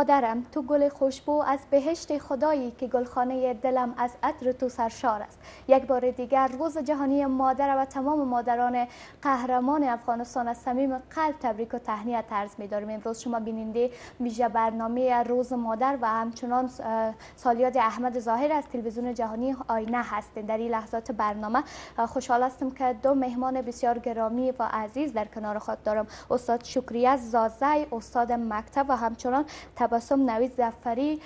مادرم تو گل خوشبو از بهشت خدایی که گلخانه دلم از عطر تو سرشار است. یک بار دیگر روز جهانی مادر و تمام مادران قهرمان افغانستان از صمیم قلب تبریک و تهنیت عرض می داریم امروز شما بیننده ویژه برنامه روز مادر و همچنان سالیاد احمد ظاهر از تلویزیون جهانی آینه هستین در این لحظات برنامه خوشحال هستم که دو مهمان بسیار گرامی و عزیز در کنار خود دارم. استاد شکریه زازای استاد مکتب و همچنان تبسم نوید زفری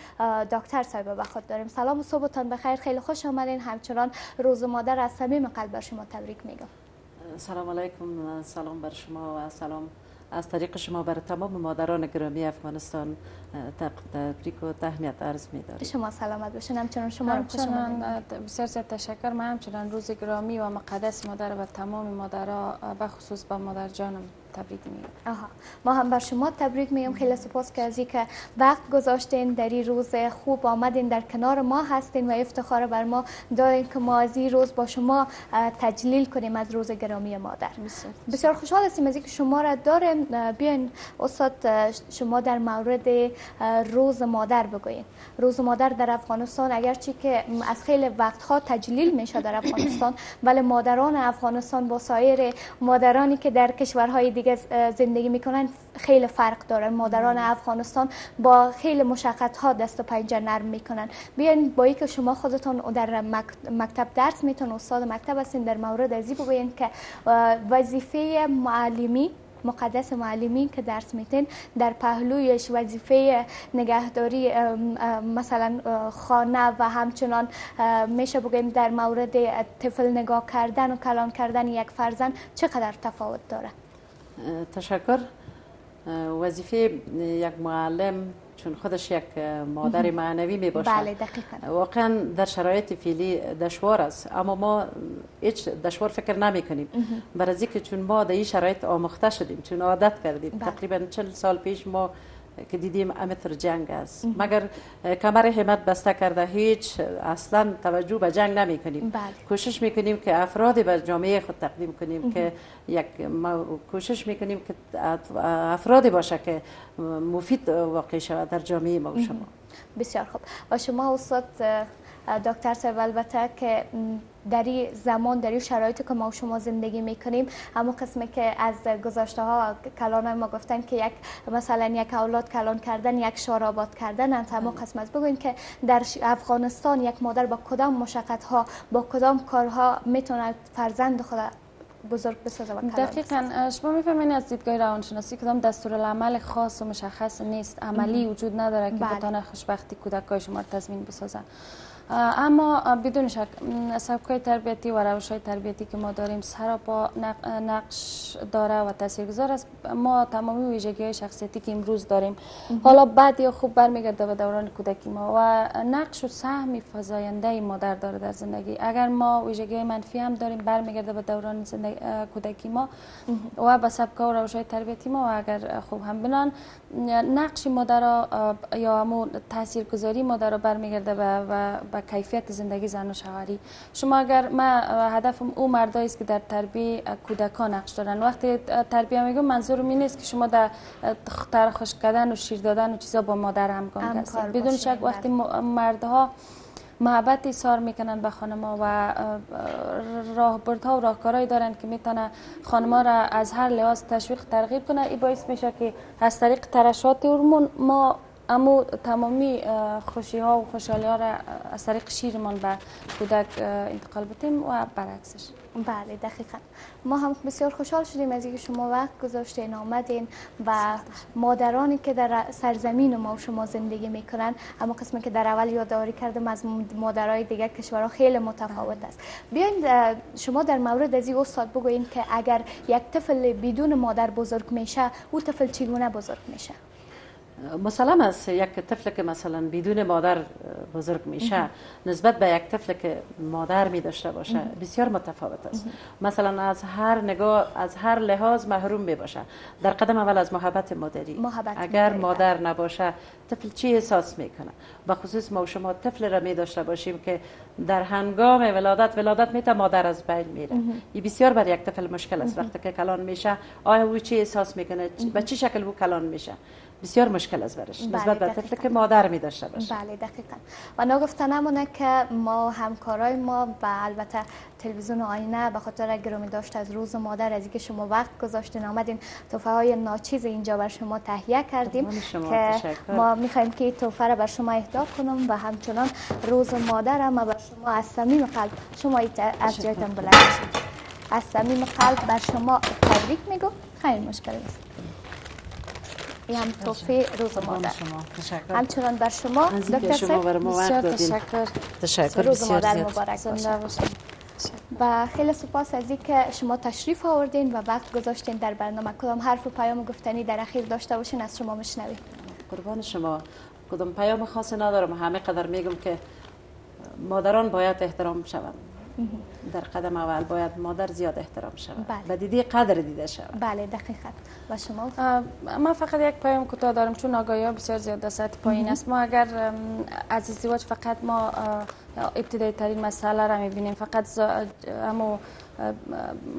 دکتر صاحب به خود داریم. سلام و صبحتان بخیر. خیلی خوش آمدین. همچنان روز مادر از صمیم قلب بر شما تبریک میگم. سلام علیکم. سلام بر شما و سلام از طریق شما بر تمام مادران گرامی افغانستان. تبریک و تهنیت عرض می دارم شما سلامت باشین. همچنان شما رو خوش بسیار زیاد تشکر. من همچنان روز گرامی و مقدس مادر و تمام مادرها به خصوص به مادر جانم. تبریک میگم. آها. ما هم بر شما تبریک میگم. خیلی سپاس که از که وقت گذاشتین در این روز خوب آمدین در کنار ما هستین و افتخار بر ما دارین که ما از این روز با شما تجلیل کنیم از روز گرامی مادر بسیار خوشحال هستیم از اینکه شما را داریم. بیاین استاد شما در مورد روز مادر بگوین روز مادر در افغانستان اگرچه که از خیلی وقتها تجلیل میشه در افغانستان ولی مادران افغانستان با سایر مادرانی که در کشورهای دیگه زندگی می‌کنن خیلی فرق داره. مادران افغانستان با خیلی مشقت ها دست و پنجه نرم می‌کنن. بیاین با که شما خودتون در مکتب درس میتون استاد مکتب هستین در مورد ازی بگوین که وظیفه معلمی مقدس معلمین که درس میتین در پهلویش وظیفه نگهداری مثلا خانه و همچنان میشه بگیم در مورد طفل نگاه کردن و کلان کردن یک فرزند چقدر تفاوت داره؟ تشکر. وظیفه یک معلم چون خودش یک مادر معنوی می باشه بله دقیقا. واقعا در شرایط فعلی دشوار است. اما ما هیچ دشوار فکر نمی کنیم. برای که چون ما در این شرایط آموخته شدیم چون عادت کردیم. بله. تقریبا چل سال پیش ما که دیدیم امتر جنگ است. مگر کمر همت بسته کرده هیچ اصلا توجه به جنگ نمی کنیم. بله. کوشش می کنیم که افراد به جامعه خود تقدیم کنیم که یک کوشش می کنیم که افرادی باشه که مفید واقع شود در جامعه ما و شما. بسیار خوب. و شما استاد دکتر صاحب البته که در این زمان در این شرایطی که ما شما زندگی می‌کنیم اما قسمی که از گذاشته ها کلان ما گفتن که یک مثلا یک اولاد کلان کردن یک شارابات کردن انت اما قسم از بگوین که در افغانستان یک مادر با کدام مشقت ها با کدام کارها می‌تونه فرزند خود بزرگ بسازه و دقیقا. شما می‌فهمین از دیدگاه روانشناسی کدام دستور العمل خاص و مشخص نیست عملی وجود نداره که بله. بتانه خوشبختی کودکای شما رو تضمین بسازه اما بدون شک سبکای تربیتی و روش های تربیتی که ما داریم سراپا نقش داره و تاثیرگذار است. ما تمامی ویژگی های شخصیتی که امروز داریم. حالا بعد یا خوب برمیگرده به دوران کودکی ما و نقش و سهم فزاینده مادر داره در زندگی. اگر ما ویژگی منفی هم داریم برمیگرده به دوران زندگی کودکی ما و به سبکا و روش های تربیتی ما و اگر خوب هم بنان نقش مادر یا همون تاثیرگذاری مادر برمیگرده و به کیفیت زندگی زن و شوهری شما اگر ما هدفم او مردایی است که در تربیه کودکان نقش دارن. وقتی تربیه میگم منظور می نیست که شما در تر خوش کردن و شیر دادن و چیزا با مادر همگام هستید. بدون شک وقتی مردها محبت ایثار می‌کنن به خانما و راهبردها و راهکارهایی دارن که می‌تونه خانما را از هر لحاظ تشویق ترغیب کنه. این باعث میشه که از طریق ترشات هورمون ما اما تمامی خوشی ها و خوشحالی ها را از طریق شیرمان به کودک انتقال بدیم و برعکسش بله دقیقا ما هم بسیار خوشحال شدیم از اینکه شما وقت گذاشتین آمدین و مادرانی که در سرزمین ما و شما زندگی می‌کنن اما قسمی که در اول یادآوری کردم از مادرای دیگر کشورها خیلی متفاوت است بیاین شما در مورد از این استاد بگوین که اگر یک طفل بدون مادر بزرگ میشه او طفل چگونه بزرگ میشه مسلم است یک طفل که مثلا بدون مادر بزرگ میشه نسبت به یک طفل که مادر می داشته باشه بسیار متفاوت است. مثلا از هر نگاه از هر لحاظ محروم می باشه در قدم اول از محبت مادری. محبت اگر مادر نباشه طفل چی احساس می‌کنه؟ به خصوص ما شما طفل را می داشته باشیم که در هنگام ولادت ولادت میته مادر از بین میره. این بسیار بر یک طفل مشکل است. وقتی که کلان میشه آیا او چی احساس می‌کنه؟ به چه شکل او کلان میشه؟ بسیار مشکل است برش بله نسبت به طفل که مادر می داشته باشه بله دقیقا. و نگفته نمونه که ما همکارای ما و البته تلویزیون آینه به خاطر گرامی داشت از روز مادر از اینکه شما وقت گذاشتین آمدین توفه های ناچیز اینجا بر شما تهیه کردیم که ما می‌خوایم که این توفه را بر شما اهدا کنم و همچنان روز مادر ما بر شما از صمیم قلب شما از جایتان بلند از صمیم قلب بر شما تبریک میگم خیلی مشکل است این هم توفه روز مادر. همچنان بر شما دکتر شما بر ما وقت تشکر. تشکر روز مادر مبارک. باشه و خیلی سپاس از که شما تشریف آوردین و وقت گذاشتین در برنامه. کدام حرف و پیام گفتنی در اخیر داشته باشین از شما مشنویم قربان شما. کدام پیام خاصی ندارم. همه قدر میگم که مادران باید احترام شوند. در قدم اول باید مادر زیاد احترام شود. بله. و دیدی قدر دیده شود. بله دقیقا. و شما؟ من فقط یک پیام کوتاه دارم چون آگاهی ها بسیار زیاد در سطح پایین است. ما اگر از ازدواج فقط ما ابتدایی ترین مسئله را می‌بینیم فقط اما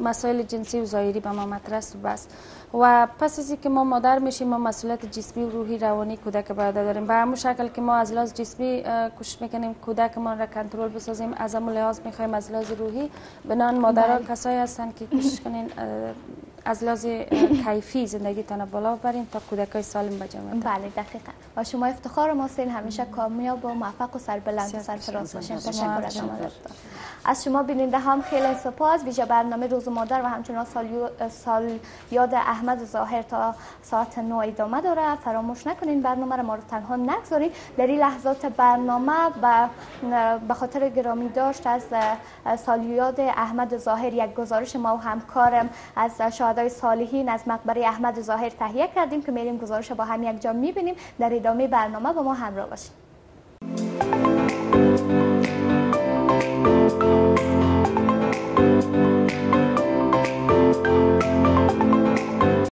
مسائل جنسی و ظاهری به ما مطرح است و بس. و پس از که ما مادر میشیم ما مسئولیت جسمی و روحی روانی کودک باید داریم. به همون شکل که ما از لحاظ جسمی کوشش می‌کنیم کودک ما را کنترل بسازیم. از همون لحاظ می‌خوایم از لحاظ روحی بنان مادران بله. کسایی هستند که کوشش کنین از لحاظ کیفی زندگی تان بالا ببرین تا کودکای سالم به جامعه بله دقیقا. و شما افتخار ما سین همیشه کامیاب و موفق و سربلند و سرفراز باشین. تشکر از شما. از شما بیننده هم خیلی سپاس. ویژه برنامه روز مادر و همچنان سال, سال یاد احمد ظاهر تا ساعت 9 ادامه داره. فراموش نکنین برنامه را ما رو تنها نگذارین. در این لحظات برنامه به خاطر گرامی داشت از سال یاد احمد ظاهر یک گزارش ما و همکارم از شهدای صالحین از مقبره احمد ظاهر تهیه کردیم که میریم گزارش با هم یک جا می‌بینیم. در ادامه برنامه با ما همراه باشید.